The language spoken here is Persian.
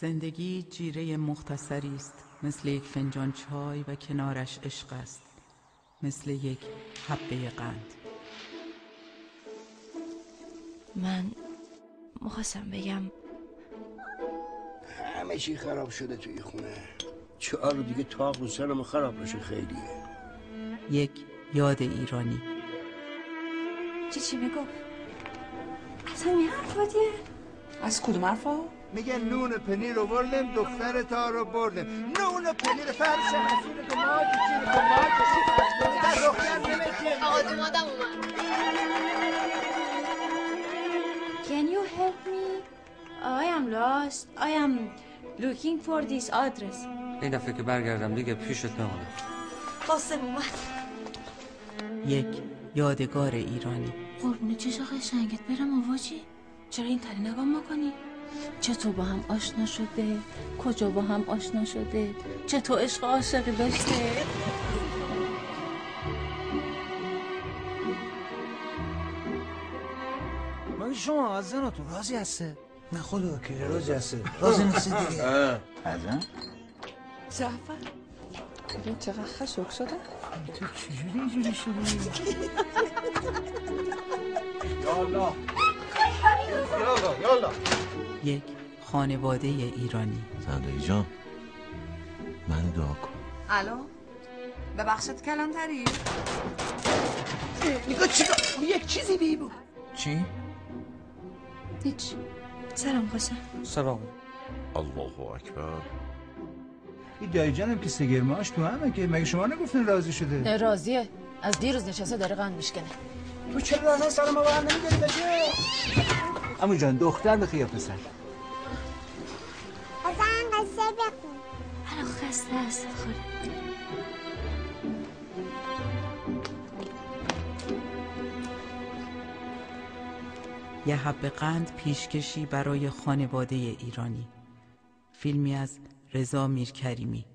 زندگی جیره مختصری است. مثل یک فنجان چای و کنارش عشق است. مثل یک حبه قند. من مخواستم بگم همه چی خراب شده توی خونه. چهار دیگه تاق و سرم خراب بشه خیلیه. یک یاد ایرانی. چی چی می‌گفت؟ اصلا این حرفاتیه از کدوم حرفا؟ میگه نون پنیر رو بردیم دختر تا رو بردیم. نون پنیر فرش مسیر که ما کشید که ما کشید در رخگر نمیشه آقا دومادم اومد. Can you help me? I am lost. I am looking for this address. این دفعه که برگردم دیگه پیشت نمونم. قاسم اومد. یک یادگار ایرانی. قربون چش قشنگت برم آواجی. چرا این تری نگاه می‌کنی چطور با هم آشنا شده؟ کجا با هم آشنا شده؟ چطور عشق عاشقی داشته؟ مگه شما از زناتون راضی هسته؟ نه خدا که راضی هسته. راضی نیستی دیگه. ازم جعفر ببین چقدر خشک شده. تو چجوری اینجوری شدی؟ یالا یالا یالا یک خانواده ایرانی. زندگی جان من دعا کن. الو؟ ببخشید کلانتری نگاه چیکار یک چیزی بیبو چی؟ هیچ. سلام قاسم. سلام. الله اکبر. این دایی جانم که سگرماش تو همه که مگه شما نگفتین راضی شده؟ راضیه. از دیروز نشسته داره قند میشکنه. تو چرا راه سلام هم نمیداری بگه امو جان دختر به خیال پسر. الان خسته است خوره یه حب قند پیشکشی برای خانواده ایرانی. فیلمی از رضا میرکریمی.